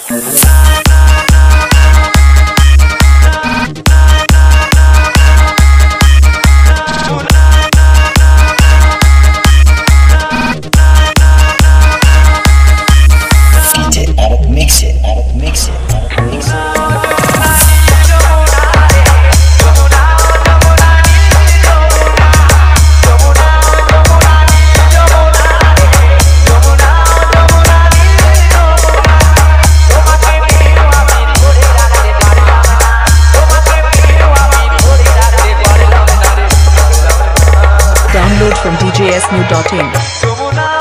Ah. Download from djsnew.in.